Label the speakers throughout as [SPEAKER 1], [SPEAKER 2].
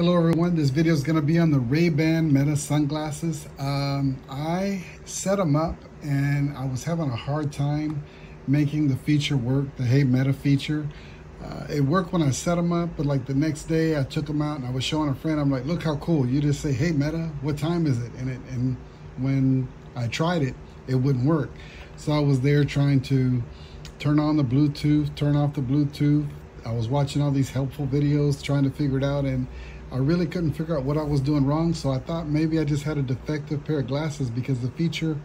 [SPEAKER 1] Hello everyone, this video is going to be on the Ray-Ban Meta sunglasses. Um, I set them up and I was having a hard time making the feature work, the Hey Meta feature. Uh, it worked when I set them up, but like the next day I took them out and I was showing a friend, I'm like, look how cool. You just say, hey Meta, what time is it? And, it, and when I tried it, it wouldn't work. So I was there trying to turn on the Bluetooth, turn off the Bluetooth. I was watching all these helpful videos, trying to figure it out. And I really couldn't figure out what I was doing wrong, so I thought maybe I just had a defective pair of glasses because the feature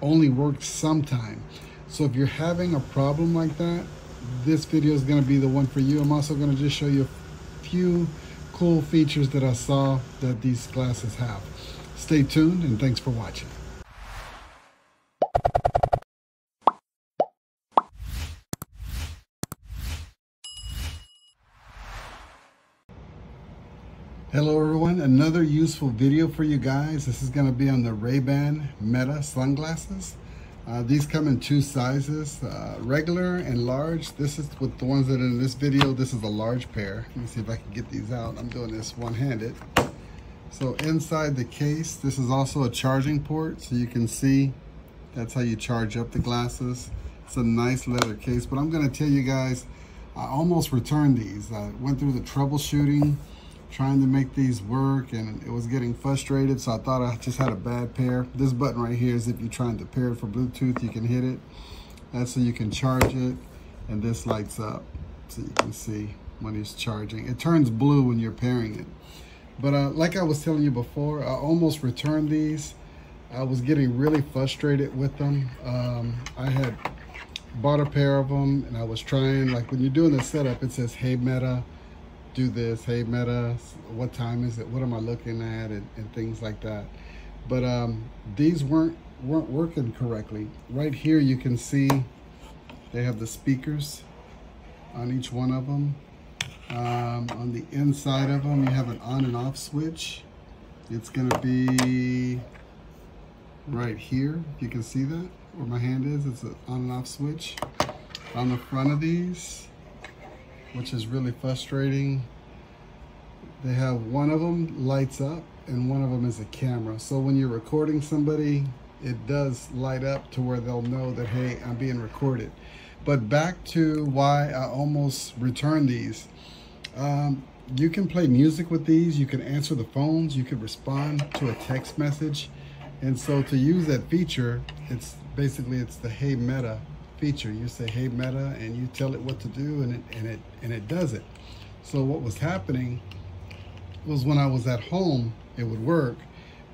[SPEAKER 1] only worked sometime. So if you're having a problem like that, this video is going to be the one for you. I'm also going to just show you a few cool features that I saw that these glasses have. Stay tuned and thanks for watching. Hello everyone, another useful video for you guys. This is going to be on the Ray-Ban Meta sunglasses. Uh, these come in two sizes, uh, regular and large. This is with the ones that are in this video. This is a large pair. Let me see if I can get these out. I'm doing this one-handed. So inside the case, this is also a charging port. So you can see that's how you charge up the glasses. It's a nice leather case, but I'm going to tell you guys, I almost returned these. I went through the troubleshooting trying to make these work and it was getting frustrated so I thought I just had a bad pair. This button right here is if you're trying to pair it for Bluetooth you can hit it. That's so you can charge it and this lights up so you can see when it's charging. It turns blue when you're pairing it. But uh, like I was telling you before, I almost returned these. I was getting really frustrated with them. Um, I had bought a pair of them and I was trying, like when you're doing the setup, it says, hey Meta, do this hey meta what time is it? What am i looking at? And, and things like that. But um, these weren't weren't working correctly. Right here you can see they have the speakers on each one of them um, on the inside of them you have an on and off switch. It's going to be right here. You can see that where my hand is. It's an on and off switch. On the front of these which is really frustrating. They have one of them lights up and one of them is a camera. So when you're recording somebody, it does light up to where they'll know that, hey, I'm being recorded. But back to why I almost returned these. Um, you can play music with these. You can answer the phones. You can respond to a text message. And so to use that feature, it's basically, it's the Hey Meta feature. You say, hey Meta, and you tell it what to do and it, and it, and it does it. So what was happening was when I was at home, it would work.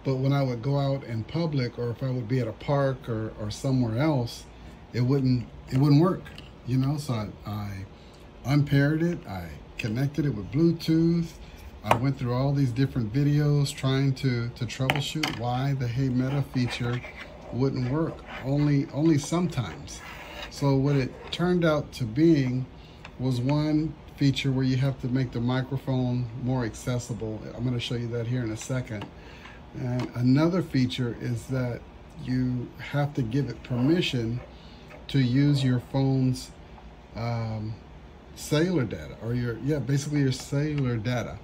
[SPEAKER 1] But when I would go out in public or if I would be at a park or, or somewhere else, it wouldn't, it wouldn't work, you know? So I, I unpaired it. I connected it with Bluetooth. I went through all these different videos trying to, to troubleshoot why the Hey Meta feature wouldn't work, only, only sometimes. So what it turned out to being was one feature where you have to make the microphone more accessible. I'm going to show you that here in a second. And another feature is that you have to give it permission to use your phone's um, cellular data or your, yeah, basically your cellular data.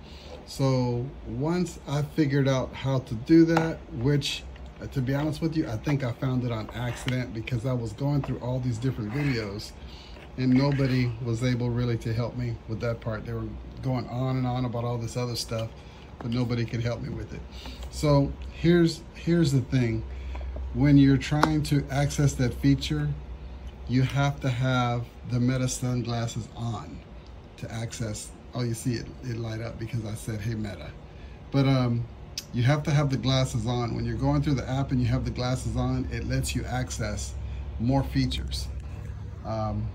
[SPEAKER 1] So once I figured out how to do that, which uh, to be honest with you, I think I found it on accident because I was going through all these different videos and nobody was able really to help me with that part. They were going on and on about all this other stuff, but nobody could help me with it. So here's, here's the thing. When you're trying to access that feature, you have to have the Meta sunglasses on to access. Oh, you see it, it light up because I said, hey Meta. But um, you have to have the glasses on. When you're going through the app and you have the glasses on, it lets you access more features. Um,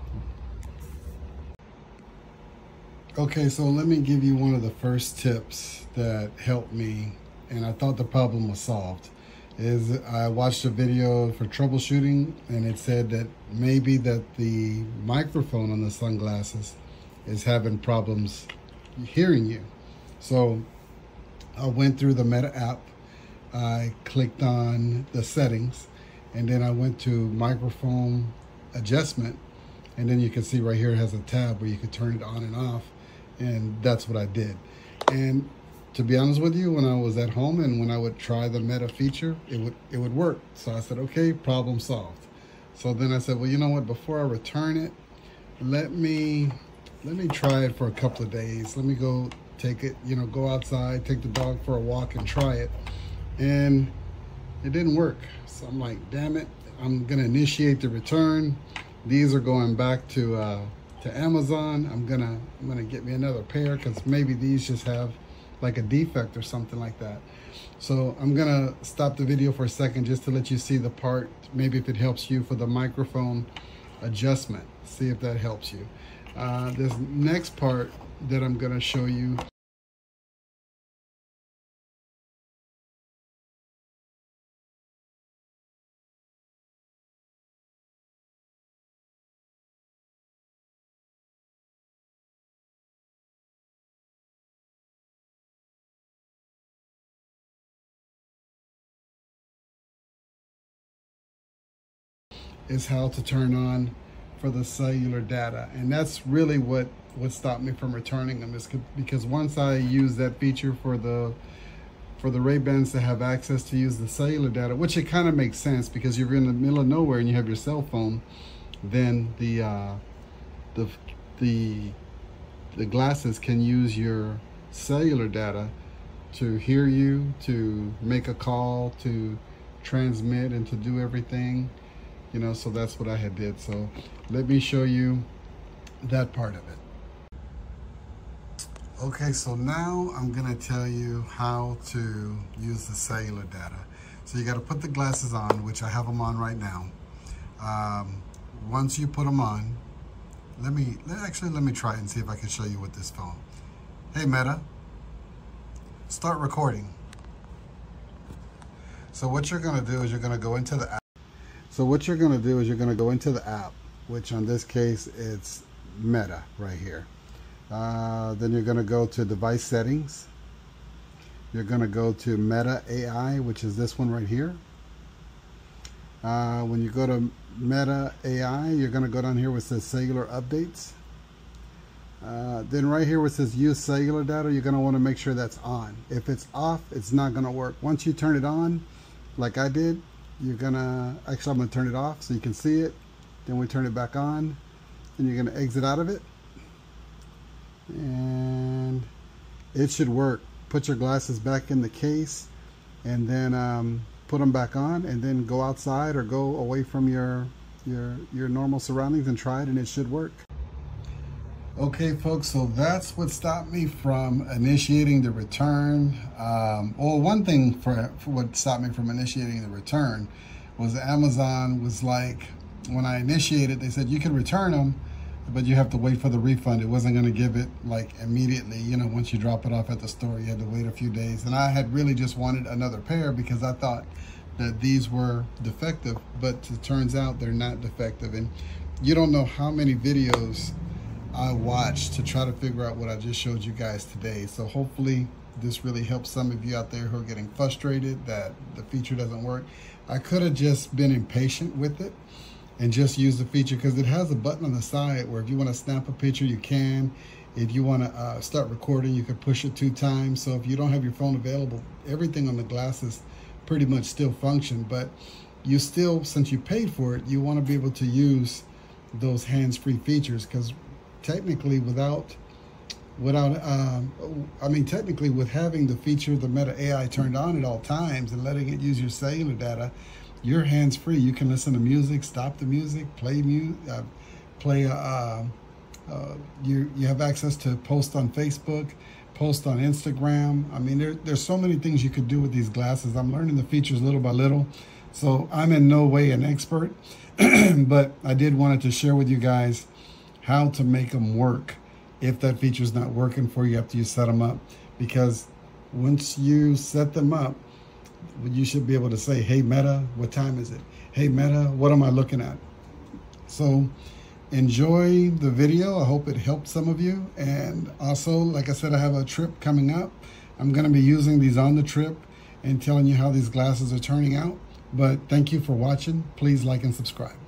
[SPEAKER 1] okay, so let me give you one of the first tips that helped me, and I thought the problem was solved. Is I watched a video for troubleshooting, and it said that maybe that the microphone on the sunglasses is having problems hearing you. So I went through the Meta app. I clicked on the settings and then I went to microphone adjustment and then you can see right here it has a tab where you can turn it on and off and that's what I did. And to be honest with you, when I was at home and when I would try the meta feature, it would it would work. So I said, okay, problem solved. So then I said, well, you know what? Before I return it, let me let me try it for a couple of days. Let me go take it, you know, go outside, take the dog for a walk and try it. And it didn't work. So I'm like, damn it, I'm gonna initiate the return. These are going back to uh, to Amazon. I'm gonna I'm gonna get me another pair because maybe these just have like a defect or something like that. So I'm gonna stop the video for a second just to let you see the part, maybe if it helps you for the microphone adjustment. See if that helps you. Uh, this next part that I'm gonna show you is how to turn on for the cellular data. And that's really what, what stopped me from returning them is because once I use that feature for the for the Ray-Bans to have access to use the cellular data, which it kind of makes sense because you're in the middle of nowhere and you have your cell phone, then the uh, the the the glasses can use your cellular data to hear you, to make a call, to transmit and to do everything you know so that's what I had did. So let me show you that part of it. Okay so now I'm gonna tell you how to use the cellular data. So you got to put the glasses on which I have them on right now. Um, once you put them on let me let, actually let me try and see if I can show you with this phone. Hey Meta. Start recording. So what you're gonna do is you're gonna go into the app so what you're going to do is you're going to go into the app, which on this case it's Meta right here. Uh, then you're going to go to device settings. You're going to go to Meta AI, which is this one right here. Uh, when you go to Meta AI, you're going to go down here where it says cellular updates. Uh, then right here where it says use cellular data, you're going to want to make sure that's on. If it's off, it's not going to work. Once you turn it on, like I did, you're gonna actually I'm gonna turn it off so you can see it. Then we turn it back on and you're gonna exit out of it. And it should work. Put your glasses back in the case and then um, put them back on and then go outside or go away from your your your normal surroundings and try it and it should work Okay, folks, so that's what stopped me from initiating the return. Um, well, one thing for, for what stopped me from initiating the return was Amazon was like, when I initiated, they said you can return them, but you have to wait for the refund. It wasn't going to give it like immediately. You know, once you drop it off at the store, you had to wait a few days. And I had really just wanted another pair because I thought that these were defective, but it turns out they're not defective. And you don't know how many videos I watched to try to figure out what I just showed you guys today. So hopefully this really helps some of you out there who are getting frustrated that the feature doesn't work. I could have just been impatient with it and just used the feature because it has a button on the side where if you want to snap a picture, you can. If you want to uh, start recording, you can push it two times. So if you don't have your phone available, everything on the glasses pretty much still function, but you still, since you paid for it, you want to be able to use those hands-free features because technically without without um, I mean technically with having the feature the Meta AI turned on at all times and letting it use your cellular data, you're hands free. You can listen to music, stop the music, play music, uh, play. Uh, uh, you you have access to post on Facebook, post on Instagram. I mean, there, there's so many things you could do with these glasses. I'm learning the features little by little, so I'm in no way an expert, but I did wanted to share with you guys how to make them work if that feature is not working for you after you set them up. Because once you set them up, you should be able to say, hey, Meta, what time is it? Hey, Meta, what am I looking at? So enjoy the video. I hope it helped some of you. And also, like I said, I have a trip coming up. I'm going to be using these on the trip and telling you how these glasses are turning out. But thank you for watching. Please like and subscribe.